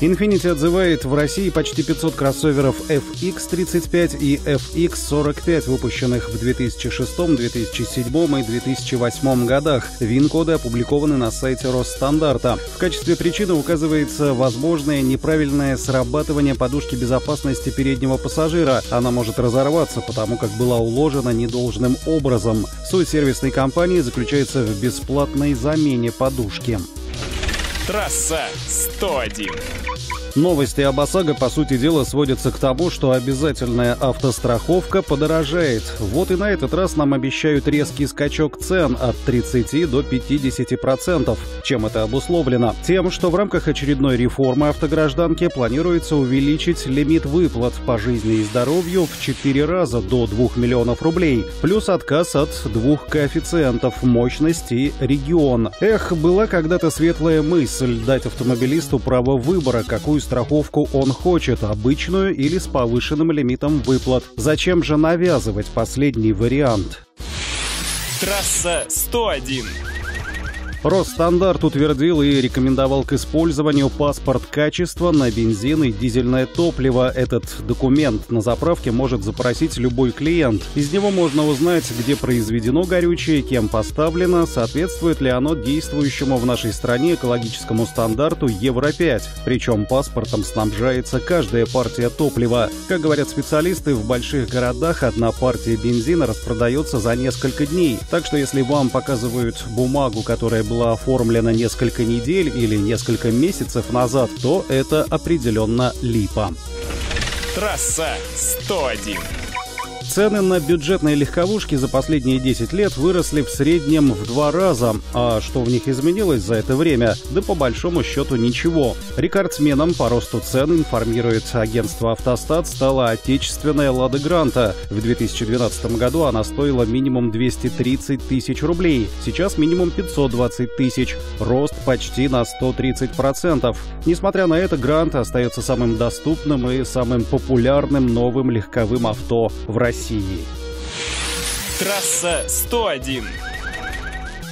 Infiniti отзывает в России почти 500 кроссоверов FX35 и FX45, выпущенных в 2006, 2007 и 2008 годах. ВИН-коды опубликованы на сайте Росстандарта. В качестве причины указывается возможное неправильное срабатывание подушки безопасности переднего пассажира. Она может разорваться, потому как была уложена недолжным образом. Суть сервисной компании заключается в бесплатной замене подушки. Трасса 101. Новости об ОСАГО, по сути дела, сводятся к тому, что обязательная автостраховка подорожает. Вот и на этот раз нам обещают резкий скачок цен от 30 до 50%. Чем это обусловлено? Тем, что в рамках очередной реформы автогражданки планируется увеличить лимит выплат по жизни и здоровью в 4 раза до 2 миллионов рублей, плюс отказ от двух коэффициентов мощность и регион. Эх, была когда-то светлая мысль дать автомобилисту право выбора, какую страховку он хочет, обычную или с повышенным лимитом выплат. Зачем же навязывать последний вариант? Трасса 101. Росстандарт утвердил и рекомендовал к использованию паспорт качества на бензин и дизельное топливо. Этот документ на заправке может запросить любой клиент. Из него можно узнать, где произведено горючее, кем поставлено, соответствует ли оно действующему в нашей стране экологическому стандарту Евро-5. Причем паспортом снабжается каждая партия топлива. Как говорят специалисты, в больших городах одна партия бензина распродается за несколько дней. Так что если вам показывают бумагу, которая была была оформлена несколько недель или несколько месяцев назад, то это определенно липа. Трасса 101. Цены на бюджетные легковушки за последние 10 лет выросли в среднем в два раза. А что в них изменилось за это время? Да по большому счету ничего. Рекордсменом по росту цен, информирует агентство «Автостат», стала отечественная «Лада Гранта». В 2012 году она стоила минимум 230 тысяч рублей. Сейчас минимум 520 тысяч. Рост почти на 130%. Несмотря на это, Гранта остается самым доступным и самым популярным новым легковым авто в России. России. Трасса 101.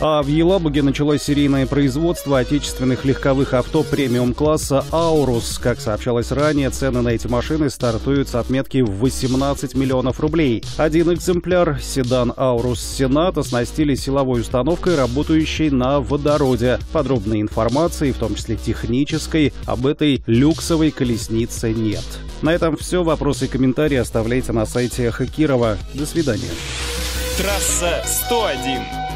А в Елабуге началось серийное производство отечественных легковых авто премиум-класса «Аурус». Как сообщалось ранее, цены на эти машины стартуют с отметки в 18 миллионов рублей. Один экземпляр, седан «Аурус Сенат», оснастили силовой установкой, работающей на водороде. Подробной информации, в том числе технической, об этой люксовой колеснице нет. На этом все. Вопросы и комментарии оставляйте на сайте Хакирова. До свидания. Трасса 101.